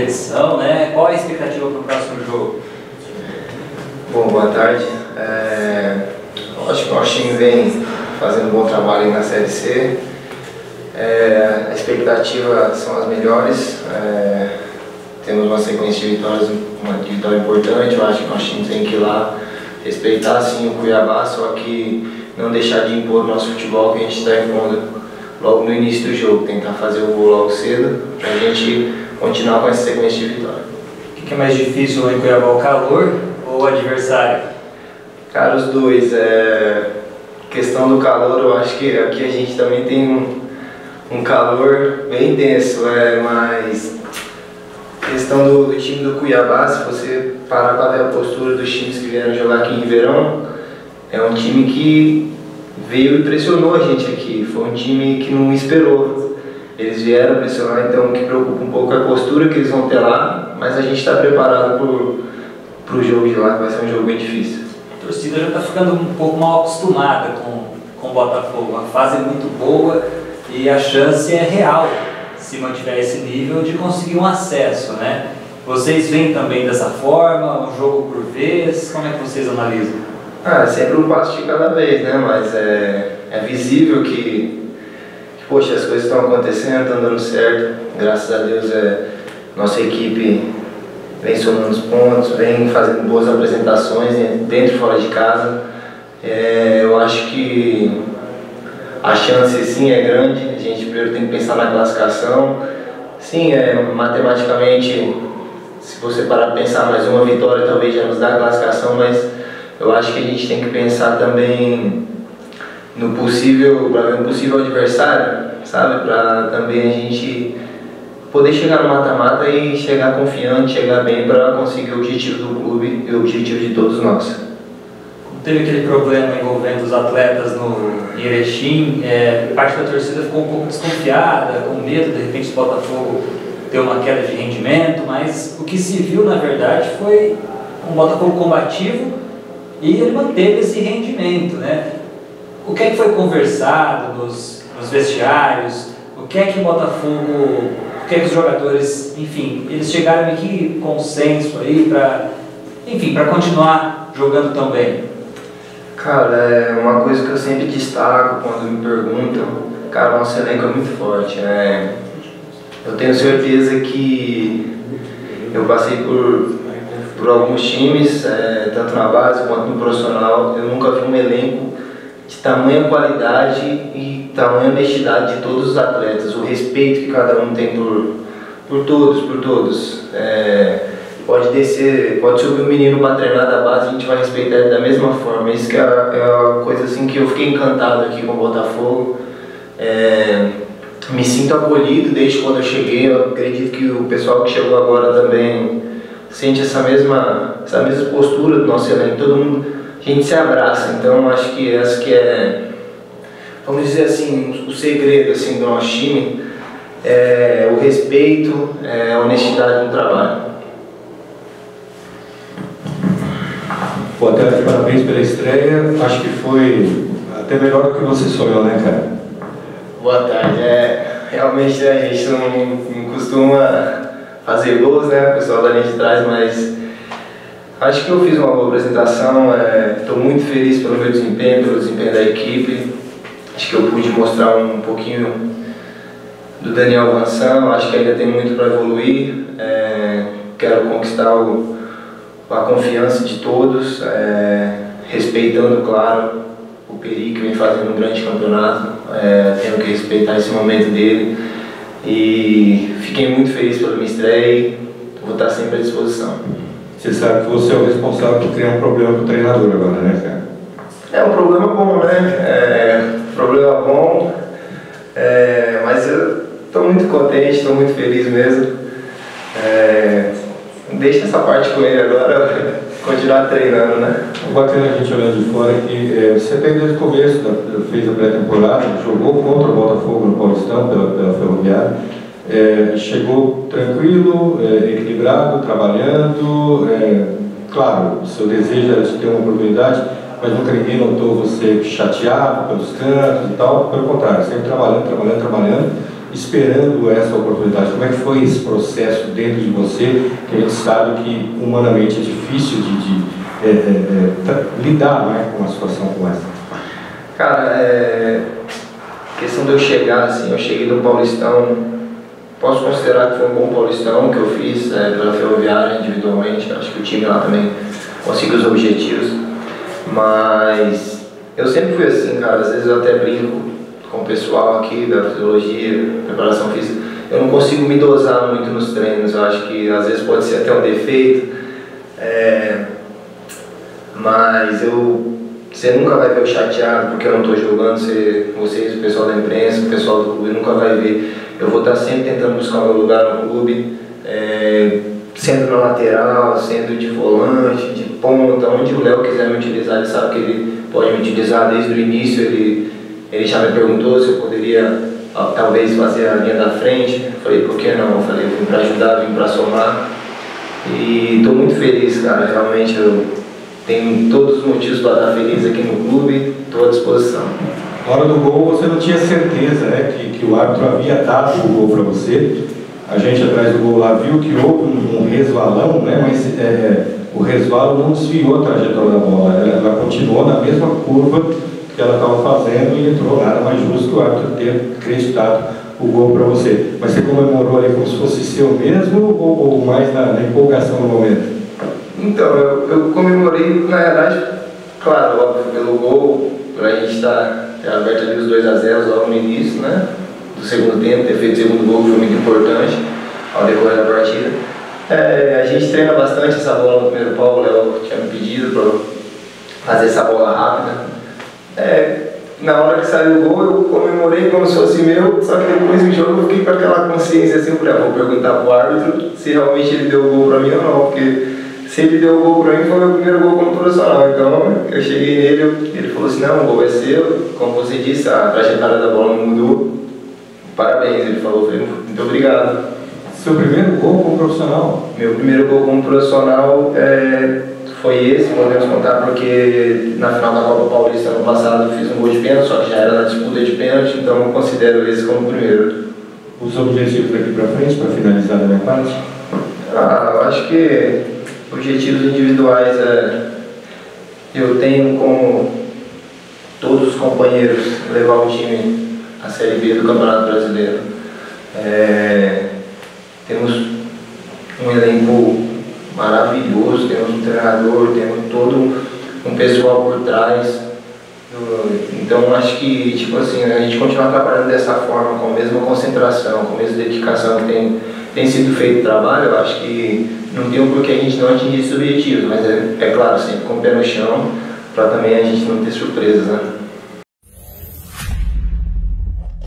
Edição, né? Qual a expectativa para o próximo jogo? Bom, boa tarde. É, acho que o time vem fazendo um bom trabalho na Série C. É, a expectativa são as melhores. É, temos uma sequência de vitórias, uma vitória importante. Eu acho que o time tem que ir lá respeitar sim o Cuiabá, só que não deixar de impor o nosso futebol que a gente está impondo logo no início do jogo, tentar fazer o gol logo cedo para a gente continuar com essa sequência de vitória. O que é mais difícil em Cuiabá, o calor ou o adversário? Cara, os dois. É... Questão do calor, eu acho que aqui a gente também tem um, um calor bem intenso, é, mas questão do, do, time do Cuiabá, se você parar para ver a postura dos times que vieram jogar aqui em Ribeirão, é um time que veio e pressionou a gente aqui. Foi um time que não esperou. Eles vieram pressionar, então o que preocupa um pouco é a postura que eles vão ter lá, mas a gente está preparado para o jogo de lá, que vai ser um jogo bem difícil. A torcida já está ficando um pouco mal acostumada com, com o Botafogo. A fase é muito boa e a chance é real, se mantiver esse nível, de conseguir um acesso, né? Vocês veem também dessa forma, um jogo por vez? Como é que vocês analisam? Ah, é sempre um passo de cada vez, né? Mas é, é visível que, que, poxa, as coisas estão acontecendo, estão dando certo. Graças a Deus, é, nossa equipe vem somando os pontos, vem fazendo boas apresentações dentro e fora de casa. É, eu acho que a chance sim é grande, a gente primeiro tem que pensar na classificação. Sim, é, matematicamente, se você parar para pensar mais uma vitória, talvez já nos dá a classificação, mas eu acho que a gente tem que pensar também no possível, para um possível adversário, sabe? Para também a gente poder chegar no mata-mata e chegar confiante, chegar bem para conseguir o objetivo do clube e o objetivo de todos nós. Teve aquele problema envolvendo os atletas no Erechim, é, parte da torcida ficou um pouco desconfiada, com medo de repente o Botafogo ter uma queda de rendimento, mas o que se viu na verdade foi um Botafogo combativo e ele manteve esse rendimento, né? O que é que foi conversado nos, nos vestiários? O que é que o Botafogo, o que é que os jogadores, enfim, eles chegaram em que consenso aí para, enfim, para continuar jogando tão bem? Cara, é uma coisa que eu sempre destaco quando me perguntam, cara, o nosso elenco é muito forte, é, eu tenho certeza que eu passei por por alguns times, é, tanto na base quanto no profissional. Eu nunca vi um elenco de tamanha qualidade e tamanha honestidade de todos os atletas, o respeito que cada um tem por, por todos, por todos. É, pode descer, pode subir um menino para treinar da base, a gente vai respeitar ele da mesma forma. Isso que é, é uma coisa assim que eu fiquei encantado aqui com o Botafogo. É, me sinto acolhido desde quando eu cheguei. Eu acredito que o pessoal que chegou agora também sente essa mesma, essa mesma postura do nosso elenco, todo mundo, a gente se abraça, então acho que essa que é, vamos dizer assim, o segredo assim, do nosso time, é o respeito, é a honestidade no trabalho. Boa tarde, parabéns pela estreia. Acho que foi até melhor do que você sonhou, né, cara? Boa tarde. É, realmente né, a gente não, não costuma fazer gols, né? O pessoal da linha de trás, mas acho que eu fiz uma boa apresentação. Estou é, muito feliz pelo meu desempenho, pelo desempenho da equipe. Acho que eu pude mostrar um pouquinho do Daniel Vansan. Acho que ainda tem muito para evoluir. É, quero conquistar o, a confiança de todos, é, respeitando, claro, o Peri que vem fazendo um grande campeonato. É, tenho que respeitar esse momento dele. E fiquei muito feliz pela minha estreia e vou estar sempre à disposição. Você sabe que você é o responsável por criar um problema com o treinador agora, né, cara? É um problema bom, né? É, problema bom, é, mas eu estou muito contente, estou muito feliz mesmo. É, deixa essa parte com ele agora, continuar treinando, né? O bacana a gente olhando de fora é que é, você tem desde o começo, da, fez a pré-temporada, jogou contra o Botafogo no Paulistão, pela, pela Ferroviária, é, chegou tranquilo, é, equilibrado, trabalhando, é, claro, o seu desejo era de ter uma oportunidade, mas nunca ninguém notou você chateado pelos cantos e tal, pelo contrário, sempre trabalhando, trabalhando, trabalhando, esperando essa oportunidade. Como é que foi esse processo dentro de você, que a gente sabe que humanamente é difícil de, de é, é, é, lidar né, com uma situação como essa? Cara, é... questão de eu chegar, assim, eu cheguei no Paulistão, posso considerar que foi um bom Paulistão que eu fiz é, pela Ferroviária individualmente, acho que o time lá também conseguiu os objetivos, mas eu sempre fui assim, cara, às vezes eu até brinco com o pessoal aqui da fisiologia, preparação física, eu não consigo me dosar muito nos treinos, eu acho que às vezes pode ser até um defeito, é, mas eu, você nunca vai ver eu chateado porque eu não estou jogando, você, vocês, o pessoal da imprensa, o pessoal do clube nunca vai ver, eu vou estar sempre tentando buscar meu lugar no clube, é, sendo na lateral, sendo de volante, de ponta, onde o Léo quiser me utilizar, ele sabe que ele pode me utilizar desde o início, ele ele já me perguntou se eu poderia ó, talvez fazer a linha da frente. Eu falei, por que não? Eu falei, vim para ajudar, vim para somar. E estou muito feliz, cara. Realmente eu tenho todos os motivos para estar feliz aqui no clube, estou à disposição. Na hora do gol você não tinha certeza né, que, que o árbitro havia dado o gol para você. A gente atrás do gol lá viu que houve um, um resvalão, né, mas é, o resvalo não desviou a trajetória da bola. Ela, ela continuou na mesma curva que ela estava fazendo e entrou. Nada mais justo que o árbitro ter acreditado o gol para você. Mas você comemorou ali como se fosse seu mesmo ou, ou mais na, na, empolgação no momento? Então, eu, eu, comemorei, na verdade, claro, óbvio, pelo gol, para a gente estar tá, aberto ali os 2 a 0 logo no início, né? Do segundo tempo, ter feito o segundo gol foi muito importante ao decorrer da partida. É, a gente treina bastante essa bola no primeiro pau, o Léo tinha me pedido para fazer essa bola rápida é, na hora que saiu o gol, eu comemorei como se fosse meu, só que depois do jogo eu fiquei com aquela consciência assim, eu falei, ah, vou perguntar pro árbitro se realmente ele deu o gol pra mim ou não, porque se ele deu o gol pra mim foi meu primeiro gol como profissional, então eu cheguei nele, ele falou assim, não, o gol é seu, como você disse, a trajetória da bola não mudou, parabéns, ele falou, falei, muito obrigado. Seu primeiro gol como profissional? Meu primeiro gol como profissional é foi esse, podemos contar porque na final da Copa Paulista ano passado fiz um gol de pênalti, só que já era na disputa de pênalti, então eu considero esse como o primeiro. Os objetivos daqui para frente, para finalizar da minha parte? Ah, eu acho que objetivos individuais é, eu tenho como todos os companheiros levar o time à Série B do Campeonato Brasileiro. É, temos um elenco maravilhoso, temos um treinador, temos todo um pessoal por trás. Então acho que tipo assim, a gente continuar trabalhando dessa forma, com a mesma concentração, com a mesma dedicação que tem, tem sido feito o trabalho, eu acho que não tem um porquê a gente não atingir esse objetivo, mas é, é claro, sempre com o pé no chão, para também a gente não ter surpresas, né?